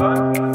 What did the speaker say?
Bye.